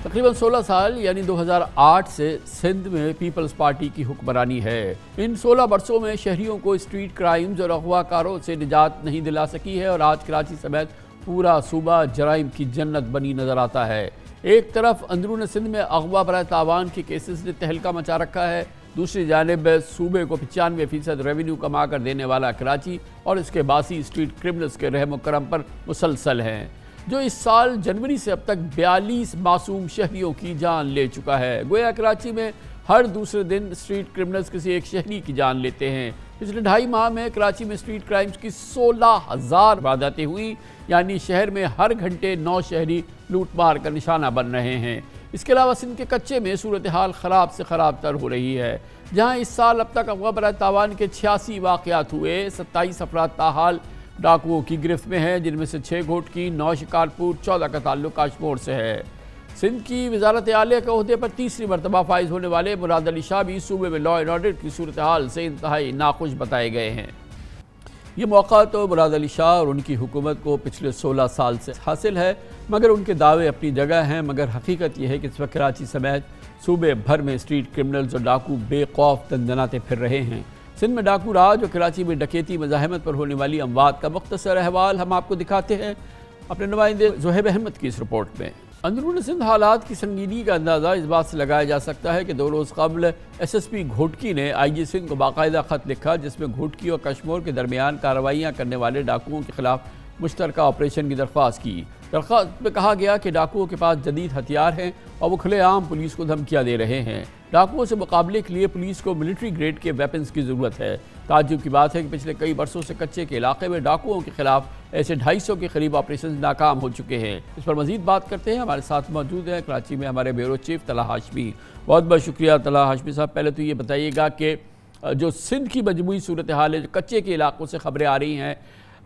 तकरीबन 16 साल, यानी 2008 से सिंध में पीपल्स पार्टी की हुक्मरानी है। इन 16 वर्षों में शहरियों को स्ट्रीट क्राइम्स और अगवाकारों से निजात नहीं दिला सकी है और आज कराची समेत पूरा सूबा जराइम की जन्नत बनी नज़र आता है। एक तरफ़ अंदरून सिंध में अगवा बर तावान के केसेस ने तहलका मचा रखा है। दूसरी जानब सूबे को पचानवे फ़ीसद रेवेन्यू कमा कर देने वाला कराची और इसके बासी स्ट्रीट क्रिमिनल्स के रहम करम पर मुसलसल हैं। जो इस साल जनवरी से अब तक बयालीस मासूम शहरियों की जान ले चुका है। गोया कराची में हर दूसरे दिन स्ट्रीट क्रिमिनल्स किसी एक शहरी की जान लेते हैं। पिछले ढाई माह में कराची में स्ट्रीट क्राइम्स की सोलह हज़ार वारदातें हुई, यानी शहर में हर घंटे नौ शहरी लूटमार का निशाना बन रहे हैं। इसके अलावा सिंध के कच्चे में सूरत हाल ख़राब से ख़राब तर हो रही है, जहाँ इस साल अब तक अफवा बर तावान के छियासी वाक़ात हुए। सत्ताईस अफराद ताहाल डाकुओं की गिरफ्त में है, जिनमें से छः घोट की, नौ शिकारपुर, चौदह का ताल्लुक काशमोर से है। सिंध की वजारत आलिया के अहदे पर तीसरी मरतबा फाइज होने वाले मुराद अली शाह भी सूबे में लॉ एंड ऑर्डर की सूरत हाल से इंतहाई नाखुश बताए गए हैं। ये मौका तो मुराद अली शाह और उनकी हुकूमत को पिछले 16 साल से हासिल है, मगर उनके दावे अपनी जगह हैं, मगर हकीकत यह है कि इस वक्त कराची समेत सूबे भर में स्ट्रीट क्रिमिनल्स और डाकू बेखौफ तंजनाते फिर रहे हैं। सिंध में डाकू राज और कराची में डकेती मजाहमत पर होने वाली अमवात का मुख्तर अहवाल हम आपको दिखाते हैं। अपने नुमाइंदे जहेब अहमद की इस रिपोर्ट में। अंदरून सिंध हालात की संगीनी का अंदाज़ा इस बात से लगाया जा सकता है कि दो रोज़ कबल एस एस पी घोटकी ने आई जी सिंह को बाकायदा ख़त लिखा, जिसमें घोटकी और कश्मीर के दरमियान कार्रवाइयाँ करने वाले डाकुओं के खिलाफ मुश्तर ऑपरेशन की दरख्वास्त की। दरख्वास्त में कहा गया कि डाकुओं के पास जदीद हथियार हैं और वो खुलेआम पुलिस को धमकियाँ दे रहे हैं। डाकुओं से मुकाबले के लिए पुलिस को मिलिट्री ग्रेड के वेपन्स की ज़रूरत है। ताजुब की बात है कि पिछले कई वर्षों से कच्चे के इलाके में डाकुओं के खिलाफ ऐसे ढाई सौ के करीब ऑपरेशन नाकाम हो चुके हैं। इस पर मजीद बात करते हैं। हमारे साथ मौजूद हैं कराची में हमारे ब्यूरो चीफ तला हाशमी। बहुत बहुत शुक्रिया तला हाशमी साहब। पहले तो ये बताइएगा कि जो सिंध की मजमू सूरत हाल है, जो कच्चे के इलाकों से खबरें आ रही हैं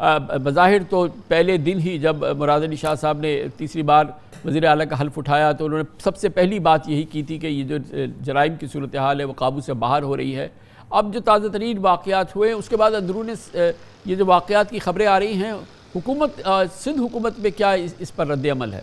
बज़ाहिर तो पहले दिन ही जब मुराद अली शाह साहब ने तीसरी बार वज़ी अल का हल्फ उठाया तो उन्होंने सबसे पहली बात यही की थी कि ये जो जराइम की सूरत हाल है वो काबू से बाहर हो रही है। अब जो ताज़ा तरीन वाक़ात हुए उसके बाद अंदरून ये जो वाक़ात की खबरें आ रही हैं हुकूमत सिंध हुकूमत में क्या इस, इस पर रद्द अमल है?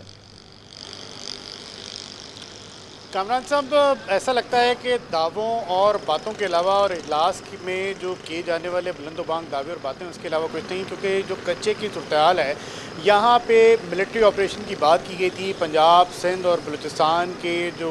कामरान साहब, ऐसा लगता है कि दावों और बातों के अलावा और इजलास में जो किए जाने वाले बुलंदोबांग दावे और बातें, उसके अलावा कुछ नहीं, क्योंकि जो कच्चे की सूरत है, यहाँ पे मिलिट्री ऑपरेशन की बात की गई थी। पंजाब, सिंध और बलूचिस्तान के जो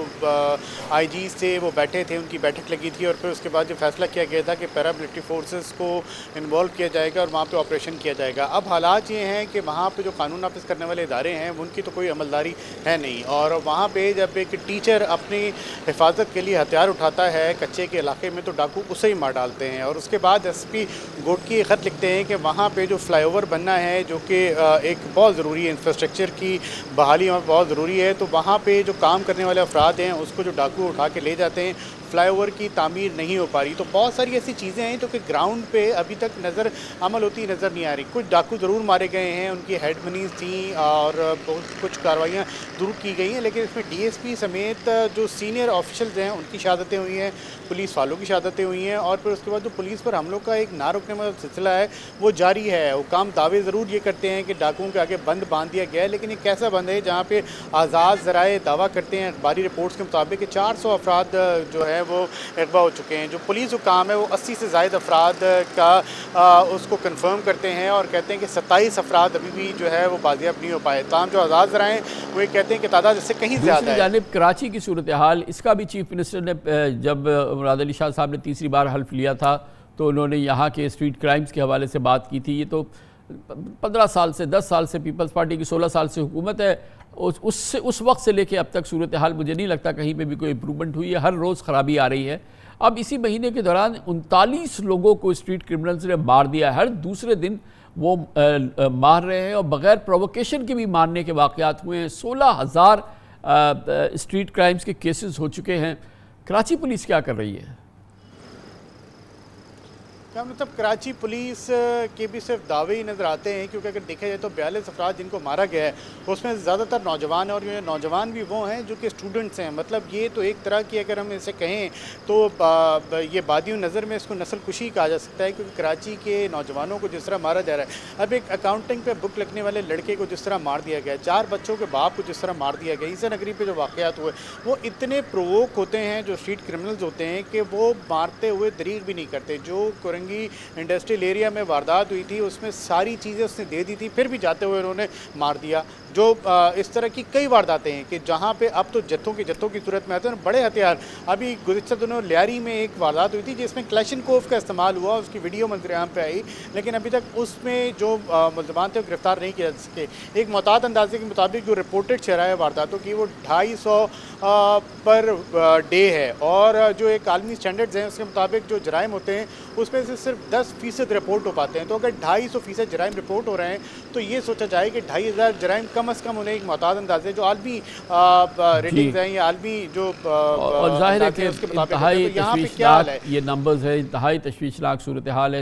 आई थे, वो बैठे थे, उनकी बैठक लगी थी और फिर उसके बाद जो फैसला किया गया था कि पैरा मिलिट्री फोर्सेस को इन्वॉल्व किया जाएगा और वहाँ पे ऑपरेशन किया जाएगा। अब हालात ये हैं कि वहाँ पे जो कानून नाफिज करने वाले इदारे हैं, उनकी तो कोई अमलदारी है नहीं और वहाँ पर जब एक टीचर अपनी हिफाजत के लिए हथियार उठाता है कच्चे के इलाके में तो डाकू उसे ही मार डालते हैं। और उसके बाद एस पी गोटकी ख़त लिखते हैं कि वहाँ पर जो फ्लाई ओवर बनना है, जो कि एक बहुत ज़रूरी है इंफ्रास्ट्रक्चर की बहाली वहाँ बहुत ज़रूरी है तो वहाँ पर जो काम करने वाले अफराद हैं, उसको जो डाकू उठा के ले जाते हैं फ्लाईओवर की तामीर नहीं हो पा रही। तो बहुत सारी ऐसी चीज़ें हैं जो कि ग्राउंड पे अभी तक नज़र, अमल होती नज़र नहीं आ रही। कुछ डाकू ज़रूर मारे गए हैं, उनकी हेड मनीज थी और बहुत कुछ कार्रवाइयाँ ज़रूर की गई हैं, लेकिन इसमें डीएसपी समेत जो सीनियर ऑफिशल्स हैं उनकी शहादतें हुई हैं पुलिस वालों की शहादतें हुई हैं और फिर उसके बाद जो पुलिस पर हमलों का एक ना रुकने वाला सिलसिला है वो जारी है। हुकाम दावे ज़रूर ये करते हैं कि डाकुओं के आगे बंद बाँध दिया गया है लेकिन एक कैसा बंद है जहाँ पर आज़ाद ज़राए दावा करते हैं अखबारी रिपोर्ट्स के मुताबिक कि चार सौ अफराद जो है वो अगवा हो चुके हैं। जो पुलिस हुकाम है वो अस्सी से जायद अफराद का आ, उसको कन्फर्म करते हैं और कहते हैं कि सत्ताईस अफराद अभी भी जो है वो बाजियाब नहीं हो पाए। तमाम जो आज़ाद ज़राएँ वो ये कहते हैं कि तादाद इससे कहीं ज़्यादा जानब कराची की सूरत हाल इसका भी चीफ मिनिस्टर ने जब मुराद अली शाह साहब ने तीसरी बार हल्फ लिया था तो उन्होंने यहाँ के स्ट्रीट क्राइम्स के हवाले से बात की थी। ये तो पंद्रह साल से दस साल से पीपल्स पार्टी की सोलह साल से हुकूमत है। उस उससे उस वक्त से लेके अब तक सूरत हाल मुझे नहीं लगता कहीं पे भी कोई इम्प्रूवमेंट हुई है। हर रोज़ ख़राबी आ रही है। अब इसी महीने के दौरान उनतालीस लोगों को स्ट्रीट क्रिमिनल्स ने मार दिया हर दूसरे दिन वो आ, आ, मार रहे हैं और बग़ैर प्रोवोकेशन के भी मारने के वाक़ात हुए हैं। सोलह हज़ार स्ट्रीट क्राइम्स के केसेस हो चुके हैं। कराची पुलिस क्या कर रही है? क्या मतलब कराची पुलिस के भी सिर्फ़ दावे ही नज़र आते हैं? क्योंकि अगर देखा जाए तो बयालीस अफराद जिनको मारा गया है, उसमें ज़्यादातर नौजवान और ये नौजवान भी वो हैं जो कि स्टूडेंट्स हैं। मतलब ये तो एक तरह की अगर हम इसे कहें तो ये बादी नज़र में इसको नस्ल कुशी कहा जा सकता है, क्योंकि कराची के नौजवानों को जिस तरह मारा जा रहा है। अब एक अकाउंटिंग पर बुक लिखने वाले लड़के को जिस तरह मार दिया गया, चार बच्चों के बाप को जिस तरह मार दिया गया ईसा नगरी पर जो वाक़ात हुए, वो इतने प्रोवोक होते हैं, जो स्ट्रीट क्रिमिनल्स होते हैं, कि वो मारते हुए दरीर भी नहीं करते, जो कुरंगी इंडस्ट्रियल एरिया में वारदात हुई थी, उसमें सारी चीज़ें उसने दे दी थी, फिर भी जाते हुए उन्होंने मार दिया। जो इस तरह की कई वारदातें हैं कि जहाँ पे अब तो जत्थों के जत्थों की सूरत में आते हैं बड़े हथियार। अभी गुजशत दिनों लियारी में एक वारदात हुई थी जिसमें क्लैशन कोफ का इस्तेमाल हुआ, उसकी वीडियो मंजर आम पे आई, लेकिन अभी तक उसमें जो मुलजमान थे वो गिरफ़्तार नहीं किया जा सके। एक मोहतात अंदाजे के मुताबिक जो रिपोर्टेड शराय वारदातों की वो ढाई सौ पर डे है और जो एक आलमी स्टैंडर्ड्स हैं उसके मुताबिक जो जराइम होते हैं, उसमें से सिर्फ़ दस फ़ीसद रिपोर्ट हो पाते हैं। तो अगर ढाई सौ फ़ीसद जराइम रिपोर्ट हो रहे हैं तो ये सोचा जाए कि ढाई हज़ार जराइम कम अज़ कम उन्हें एक मोहताद अंदाजे जो आलमी रेटिंग्स हैं या आलमी जो और ज़ाहिर है कि इंतहाई है। ये नंबर्स है इंतहाई तशवीशनाक सूरत हाल है।